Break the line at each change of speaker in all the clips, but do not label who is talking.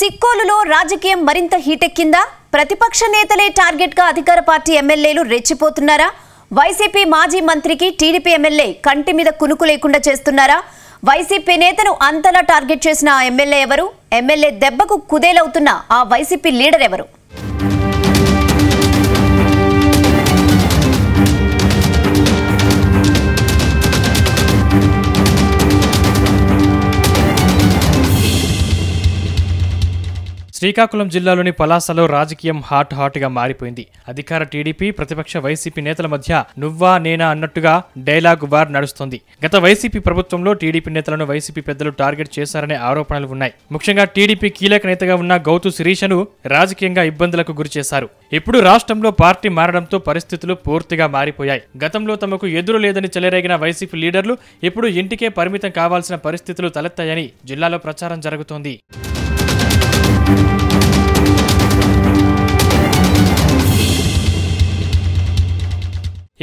సిక్కోలులో రాజకీయం మరింత హీటెక్కిందా? ప్రతిపక్ష నేతలే టార్గెట్గా అధికార పార్టీ ఎమ్మెల్యేలు రెచ్చిపోతున్నారా? వైసీపీ మాజీ మంత్రికి టీడీపీ ఎమ్మెల్యే కంటి మీద కునుకు లేకుండా చేస్తున్నారా? వైసీపీ నేతను అంతలా టార్గెట్ చేసిన ఆ ఎమ్మెల్యే ఎవరు? ఎమ్మెల్యే దెబ్బకు కుదేలవుతున్న ఆ వైసీపీ లీడర్ ఎవరు?
శ్రీకాకుళం జిల్లాలోని పలాసలో రాజకీయం హాట్ హాట్గా మారిపోయింది. అధికార టీడీపీ ప్రతిపక్ష వైసీపీ నేతల మధ్య నువ్వా నేనా అన్నట్టుగా డైలాగ్ వార్ నడుస్తోంది. గత వైసీపీ ప్రభుత్వంలో టీడీపీ నేతలను వైసీపీ పెద్దలు టార్గెట్ చేశారనే ఆరోపణలు ఉన్నాయి. ముఖ్యంగా టీడీపీ కీలక నేతగా ఉన్న గౌతు శిరీషను రాజకీయంగా ఇబ్బందులకు గురిచేశారు ఇప్పుడు రాష్ట్రంలో పార్టీ మారడంతో పరిస్థితులు పూర్తిగా మారిపోయాయి. గతంలో తమకు ఎదురు లేదని చెలరేగిన వైసీపీ లీడర్లు ఇప్పుడు ఇంటికే పరిమితం కావాల్సిన పరిస్థితులు తలెత్తాయని జిల్లాలో ప్రచారం జరుగుతోంది.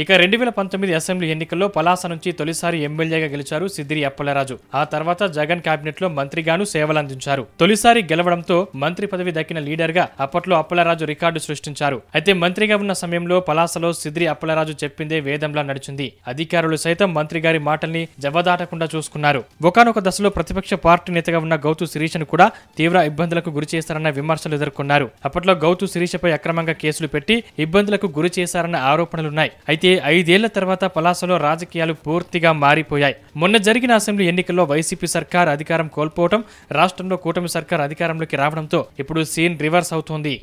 ఇక రెండు వేల పంతొమ్మిది అసెంబ్లీ ఎన్నికల్లో పలాస నుంచి తొలిసారి ఎమ్మెల్యేగా గెలిచారు సిద్దిరి అప్పలరాజు. ఆ తర్వాత జగన్ కేబినెట్లో మంత్రిగాను సేవలందించారు. తొలిసారి గెలవడంతో మంత్రి పదవి దక్కిన లీడర్గా అప్పట్లో అప్పలరాజు రికార్డు సృష్టించారు. అయితే మంత్రిగా ఉన్న సమయంలో పలాసలో సిద్దిరి అప్పలరాజు చెప్పిందే వేదంలా నడిచింది. అధికారులు సైతం మంత్రి గారి మాటల్ని జవదాటకుండా చూసుకున్నారు. ఒకనొక దశలో ప్రతిపక్ష పార్టీ నేతగా ఉన్న గౌతు శిరీషను కూడా తీవ్ర ఇబ్బందులకు గురి చేశారన్న విమర్శలు ఎదుర్కొన్నారు. అప్పట్లో గౌతు శిరీషపై అక్రమంగా కేసులు పెట్టి ఇబ్బందులకు గురి చేశారన్న ఆరోపణలున్నాయి. అయితే ఐదేళ్ళ తర్వాత పలాసలో రాజకీయాలు పూర్తిగా మారిపోయాయి. మొన్న జరిగిన అసెంబ్లీ ఎన్నికల్లో వైసీపీ సర్కార్ అధికారం కోల్పోవడం రాష్ట్రంలో కూటమి సర్కార్ అధికారంలోకి రావడంతో ఇప్పుడు సీన్ రివర్స్ అవుతోంది.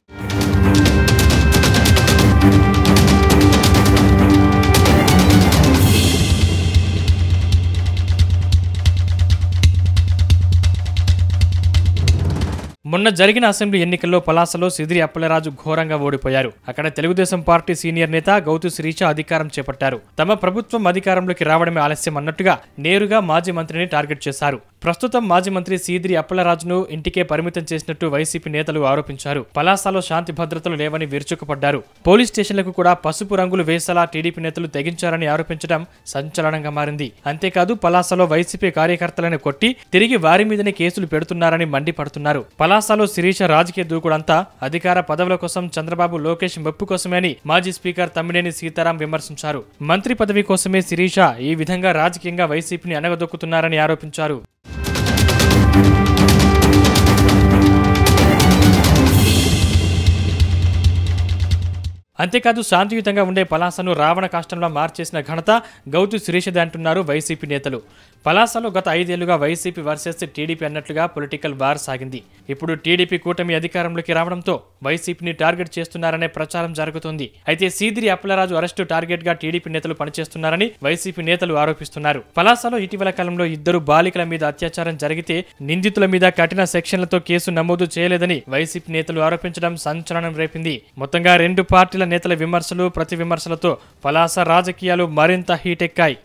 మొన్న జరిగిన అసెంబ్లీ ఎన్నికల్లో పలాసలో సిదిరి అప్పలరాజు ఘోరంగా ఓడిపోయారు. అక్కడ తెలుగుదేశం పార్టీ సీనియర్ నేత గౌతు శిరీష అధికారం చేపట్టారు. తమ ప్రభుత్వం అధికారంలోకి రావడమే ఆలస్యం అన్నట్టుగా నేరుగా మాజీ మంత్రిని టార్గెట్ చేశారు. ప్రస్తుతం మాజీ మంత్రి సీదిరి అప్పలరాజును ఇంటికే పరిమితం చేసినట్టు వైసీపీ నేతలు ఆరోపించారు. పలాసలో శాంతి భద్రతలు లేవని విరుచుకుపడ్డారు. పోలీస్ స్టేషన్లకు కూడా పసుపు రంగులు వేసేలా టీడీపీ నేతలు తెగించారని ఆరోపించడం సంచలనంగా మారింది. అంతేకాదు పలాసలో వైసీపీ కార్యకర్తలను కొట్టి తిరిగి వారి మీదనే కేసులు పెడుతున్నారని మండిపడుతున్నారు. పలాసలో శిరీష రాజకీయ దూకుడంతా అధికార పదవుల కోసం చంద్రబాబు లోకేష్ మెప్పు కోసమే అని మాజీ స్పీకర్ తమ్మినేని సీతారాం విమర్శించారు. మంత్రి పదవి కోసమే శిరీష ఈ విధంగా రాజకీయంగా వైసీపీని అనగదొక్కుతున్నారని ఆరోపించారు. అంతేకాదు శాంతియుతంగా ఉండే పలాసను రావణ కాష్టంలో మార్చేసిన ఘనత గౌతు సురేష్ది అంటున్నారు వైసీపీ నేతలు. పలాసలో గత ఐదేళ్ళుగా వైసీపీ వర్సెస్ టీడీపీ అన్నట్లుగా పొలిటికల్ వార్ సాగింది. ఇప్పుడు టీడీపీ కూటమి అధికారంలోకి రావడంతో వైసీపీని టార్గెట్ చేస్తున్నారనే ప్రచారం జరుగుతోంది. అయితే సీదిరి అప్పలరాజు అరెస్టు టార్గెట్గా టీడీపీ నేతలు పనిచేస్తున్నారని వైసీపీ నేతలు ఆరోపిస్తున్నారు. పలాసలో ఇటీవల కాలంలో ఇద్దరు బాలికల మీద అత్యాచారం జరిగితే నిందితుల మీద కఠిన సెక్షన్లతో కేసు నమోదు చేయలేదని వైసీపీ నేతలు ఆరోపించడం సంచలనం రేపింది. మొత్తంగా రెండు పార్టీల నేతల విమర్శలు ప్రతి విమర్శలతో పలాస రాజకీయాలు మరింత హీటెక్కాయి.